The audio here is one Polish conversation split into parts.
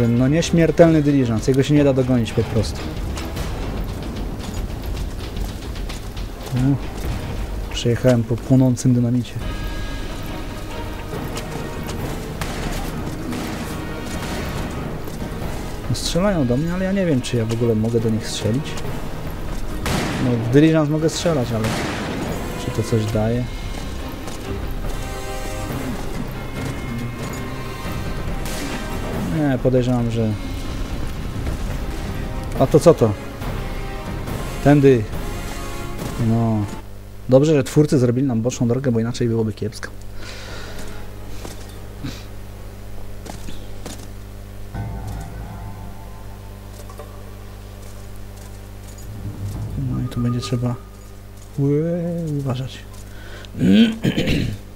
Także no nieśmiertelny dyliżans, jego się nie da dogonić po prostu. No, przejechałem po płonącym dynamicie. No, Strzelają do mnie, ale ja nie wiem, czy ja w ogóle mogę do nich strzelić. No, w dyliżans mogę strzelać, ale czy to coś daje? Podejrzewam, że... A to co to? Tędy. No. Dobrze, że twórcy zrobili nam boczną drogę, bo inaczej byłoby kiepsko. No i tu będzie trzeba uważać.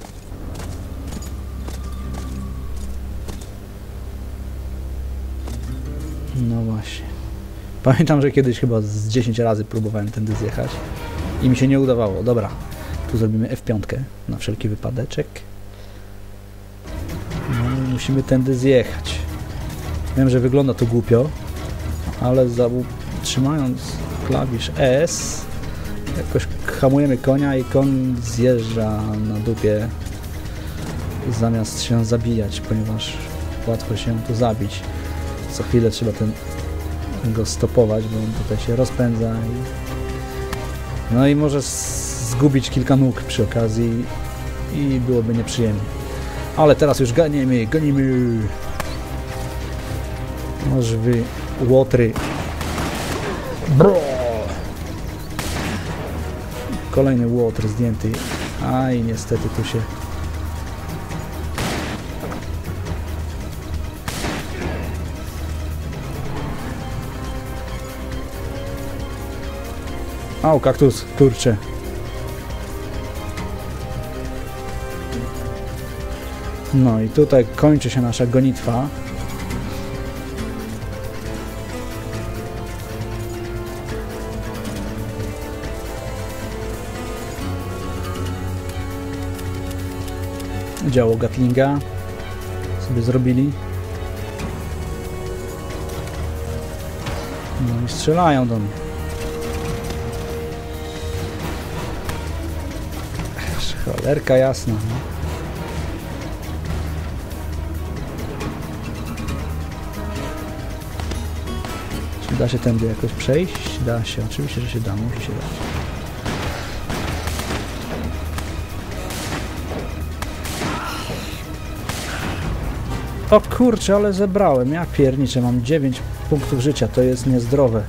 No właśnie. Pamiętam, że kiedyś chyba z 10 razy próbowałem tędy zjechać i mi się nie udawało. Dobra, tu zrobimy F5 na wszelki wypadeczek. No musimy tędy zjechać. Wiem, że wygląda to głupio, ale za, trzymając klawisz S jakoś hamujemy konia i koń zjeżdża na dupie zamiast się zabijać, ponieważ łatwo się tu zabić. Co chwilę trzeba ten go stopować, bo on tutaj się rozpędza i no i może zgubić kilka nóg przy okazji i byłoby nieprzyjemnie. Ale teraz już ganiemy, gonimy. Może wy łotry. Bro! Kolejny łotr zdjęty. Aj, niestety tu się... Au, kaktus, kurczę. No i tutaj kończy się nasza gonitwa. działo Gatlinga sobie zrobili. No i strzelają do mnie. Cholerka jasna. No. Czy da się tędy jakoś przejść? Da się, oczywiście, że się da, musi się dać. O kurczę, ale zebrałem. Ja pierniczę, mam 9 punktów życia, to jest niezdrowe.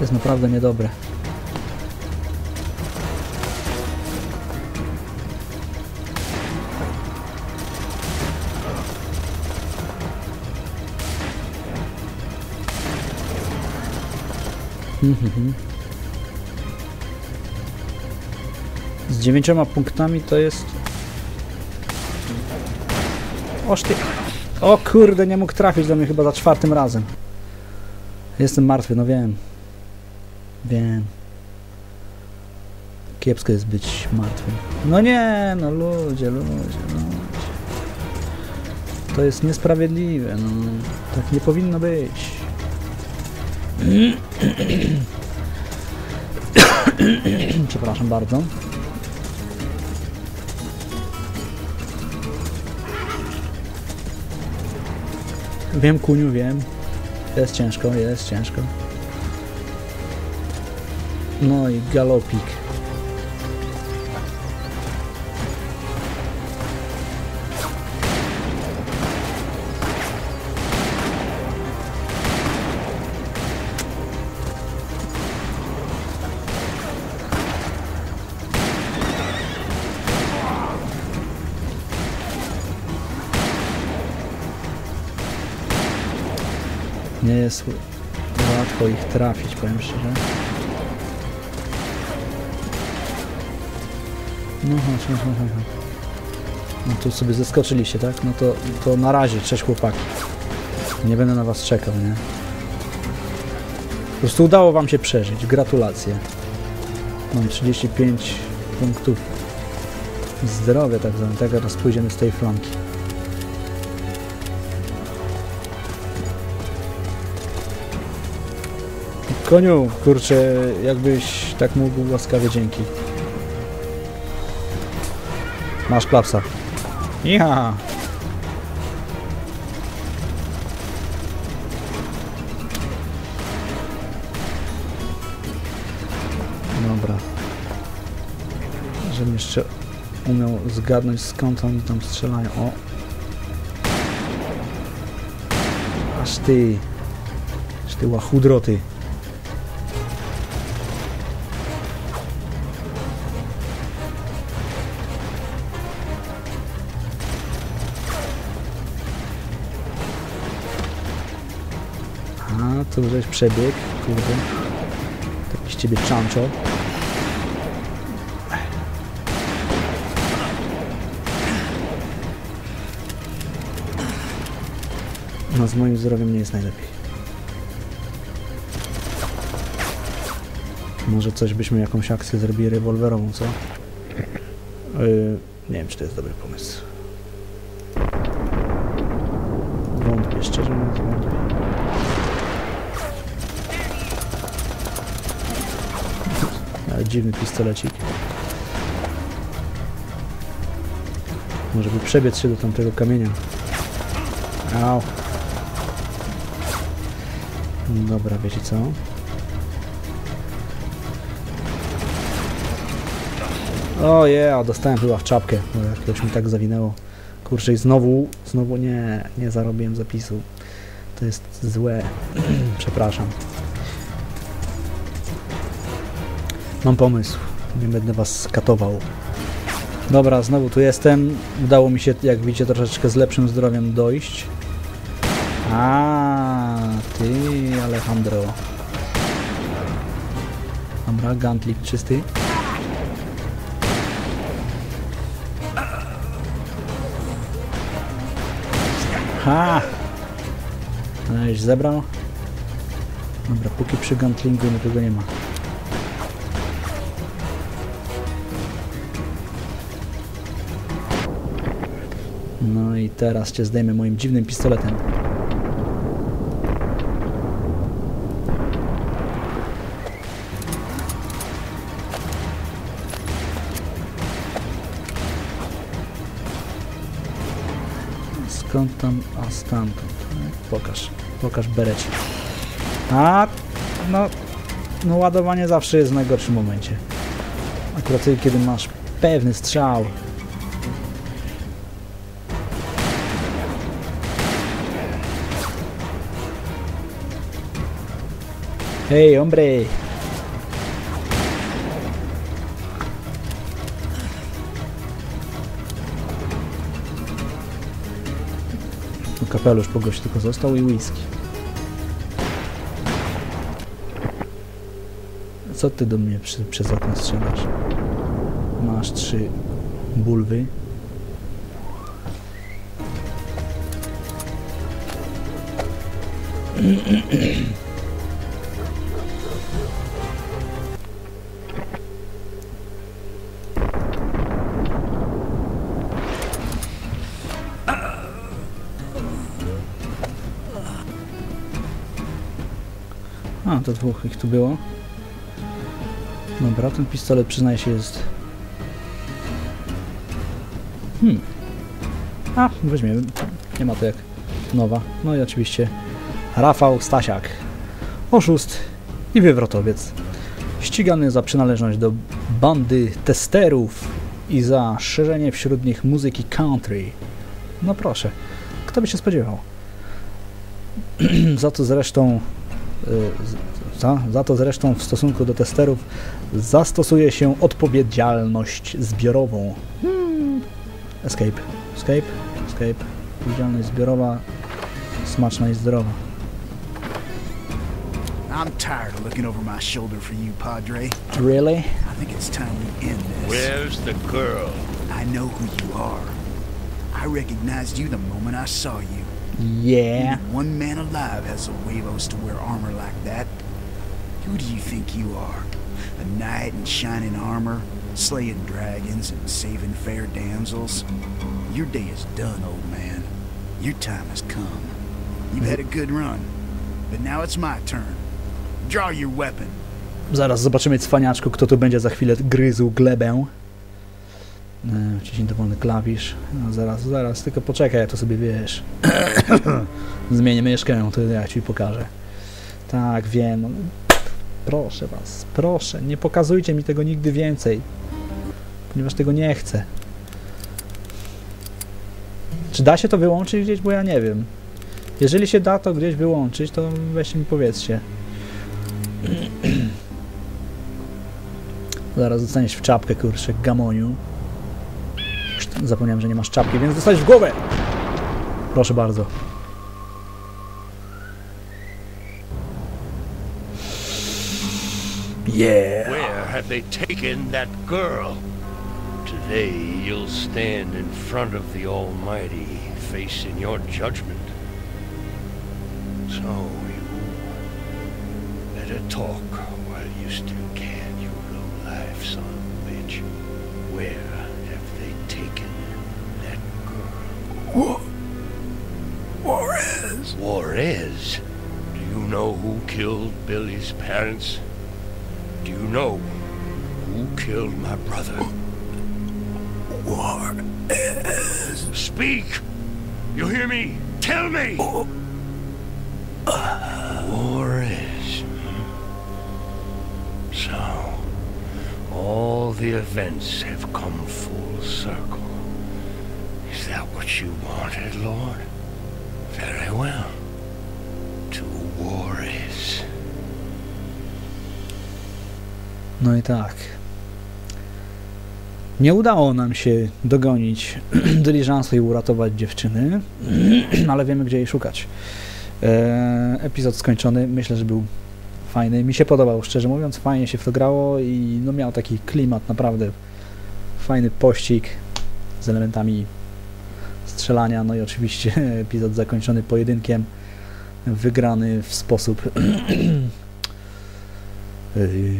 To jest naprawdę niedobre. Mhm. Z dziewięcioma punktami to jest... Oż ty... O kurde, nie mógł trafić do mnie chyba za czwartym razem. Jestem martwy, no wiem. Wiem. Kiepsko jest być martwym. No nie, no ludzie, ludzie, ludzie. To jest niesprawiedliwe, no. Tak nie powinno być. Przepraszam bardzo. Wiem, Kuniu, wiem. Jest ciężko, jest ciężko. No i galopik. Nie jest łatwo ich trafić, powiem szczerze. No chodź, chodź, chodź, chodź. No tu sobie zeskoczyliście, tak? No to, to na razie, cześć chłopaki. Nie będę na was czekał, nie? Po prostu udało wam się przeżyć. Gratulacje. Mam 35 punktów zdrowia tak zwane. Teraz pójdziemy z tej flanki. Koniu, kurczę, jakbyś tak mógł łaskawie dzięki. Masz klapsa. Ja. Dobra. Żebym jeszcze umiał zgadnąć skąd oni tam strzelają. O. Aż ty. Aż ty łachudro ty. Przebieg, kurde. Taki z ciebie czancho. No z moim zdrowiem nie jest najlepiej. Może coś byśmy, jakąś akcję zrobili rewolwerową, co? Yy, nie wiem, czy to jest dobry pomysł. Dziwny pistolecik. Może by przebiec się do tamtego kamienia. Au. Dobra, wiecie co? O yeah, dostałem chyba w czapkę, jakoś mi tak zawinęło. Kurczę i znowu, znowu nie, nie zarobiłem zapisu. To jest złe. Przepraszam. Mam pomysł. Nie będę was katował. Dobra, znowu tu jestem. Udało mi się, jak widzicie, troszeczkę z lepszym zdrowiem dojść. A, ty, Alejandro. Dobra, gantlik czysty. Ha! No już zebrał. Dobra, póki przy gantlingu nikogo nie ma. No i teraz cię zdejmę moim dziwnym pistoletem. Skąd tam? A stamtąd. Pokaż. Pokaż bereci. A, no, no ładowanie zawsze jest w najgorszym momencie. Akurat kiedy masz pewny strzał. Hej, hombre! Kapelusz po gościu tylko został i whisky. Co ty do mnie przy, przez okno strzelasz? Masz trzy bulwy. A, to dwóch ich tu było. Dobra, ten pistolet przyznaję się jest... Hmm. A, weźmiemy. Nie ma to jak nowa. No i oczywiście Rafał Stasiak. Oszust i wywrotowiec. Ścigany za przynależność do bandy testerów i za szerzenie wśród nich muzyki country. No proszę, kto by się spodziewał? za to zresztą za, za to zresztą w stosunku do testerów zastosuje się odpowiedzialność zbiorową. Hmm. Escape, escape, escape. Odpowiedzialność zbiorowa, smaczna i zdrowa. I'm tired of looking over my shoulder for you, Padre. Really? I think it's time we end this. Where's the girl? I know who you are. I recognized you the moment I saw you. Yeah. Only One man alive has the huevos to wear armor like that. Who do you think you are? A knight in shining armor, slaying dragons and saving fair damsels. Your day is done, old man. Your time has come. You've had a good run, but now it's my turn. Draw your weapon. Zaraz zobaczymy, cwaniaczku, kto tu będzie za chwilę gryzł glebę. E, Wciśnij dowolny klawisz. No, zaraz, zaraz, tylko poczekaj, ja to sobie wiesz. Zmienię myszkę, to ja ci pokażę. Tak, wiem. No, proszę was, proszę, nie pokazujcie mi tego nigdy więcej. Ponieważ tego nie chcę. Czy da się to wyłączyć gdzieś, bo ja nie wiem. Jeżeli się da to gdzieś wyłączyć, to weźcie mi powiedzcie. Zaraz dostaniesz w czapkę, kurczę, gamoniu. Zapomniałem, że nie masz czapki, więc dostaniesz w głowę! Proszę bardzo. Yeah! Where have they taken that girl? Today you'll stand in front of the Almighty, facing your judgment. So you better talk while you still can, you low life son of a bitch. Where taken that girl? Juarez! Juarez? Do you know who killed Billy's parents? Do you know who killed my brother? Juarez! Speak! You hear me? Tell me! Juarez. The events have come full circle. Is that what you wanted, Lord? Very well. To Juarez. No i tak. Nie udało nam się dogonić dyliżansu i uratować dziewczyny, ale wiemy, gdzie jej szukać. E, epizod skończony, myślę, że był fajny. Mi się podobał, szczerze mówiąc, fajnie się w to grało i no miał taki klimat, naprawdę fajny pościg z elementami strzelania, no i oczywiście epizod zakończony pojedynkiem, wygrany w sposób yy,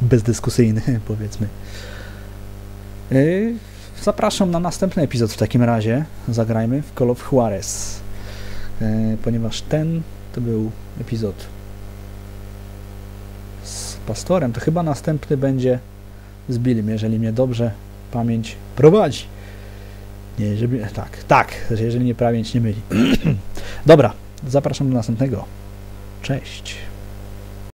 bezdyskusyjny, powiedzmy. Yy, Zapraszam na następny epizod w takim razie. Zagrajmy w Call of Juarez. Yy, Ponieważ ten to był epizod pastorem, to chyba następny będzie z Billym, jeżeli mnie dobrze pamięć prowadzi. Nie, jeżeli, tak, tak, jeżeli mnie pamięć nie myli. Dobra, zapraszam do następnego. Cześć.